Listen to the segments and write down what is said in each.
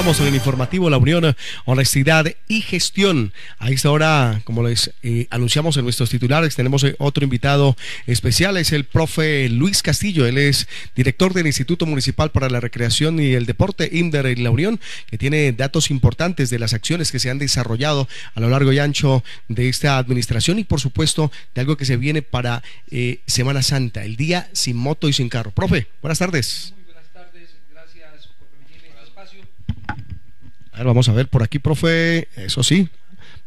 Estamos en el informativo La Unión, Honestidad y Gestión. A esta hora, como les eh, anunciamos en nuestros titulares, tenemos eh, otro invitado especial, es el profe Luis Castillo. Él es director del Instituto Municipal para la Recreación y el Deporte, INDER en La Unión, que tiene datos importantes de las acciones que se han desarrollado a lo largo y ancho de esta administración y, por supuesto, de algo que se viene para eh, Semana Santa, el día sin moto y sin carro. Profe, buenas tardes. A ver, vamos a ver por aquí, profe. Eso sí.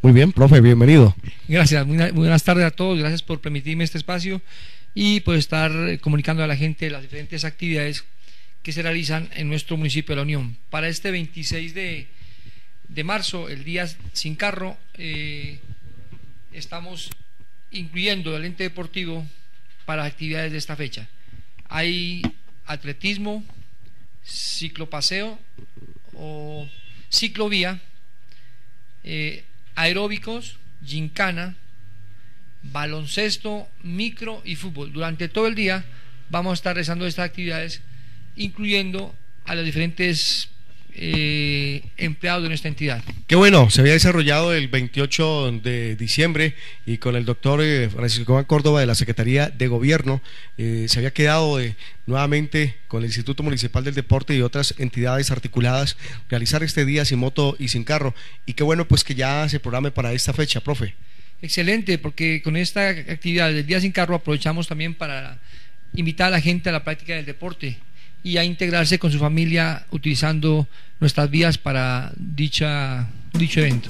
Muy bien, profe, bienvenido. Gracias, muy, buenas tardes a todos. Gracias por permitirme este espacio y por estar comunicando a la gente las diferentes actividades que se realizan en nuestro municipio de La Unión. Para este 26 de, marzo, el día sin carro, eh, estamos incluyendo el ente deportivo para actividades de esta fecha. Hay atletismo, ciclopaseo o ciclovía, eh, aeróbicos, gincana, baloncesto, micro y fútbol. Durante todo el día vamos a estar realizando estas actividades, incluyendo a los diferentes eh, empleados de nuestra entidad. Qué bueno, se había desarrollado el 28 de diciembre y con el doctor eh, Francisco Córdoba de la Secretaría de Gobierno eh, se había quedado nuevamente con el Instituto Municipal del Deporte y otras entidades articuladas realizar este día sin moto y sin carro. Y qué bueno pues que ya se programe para esta fecha, profe. Excelente, porque con esta actividad del día sin carro aprovechamos también para invitar a la gente a la práctica del deporte y a integrarse con su familia utilizando nuestras vías para dicha, di Trento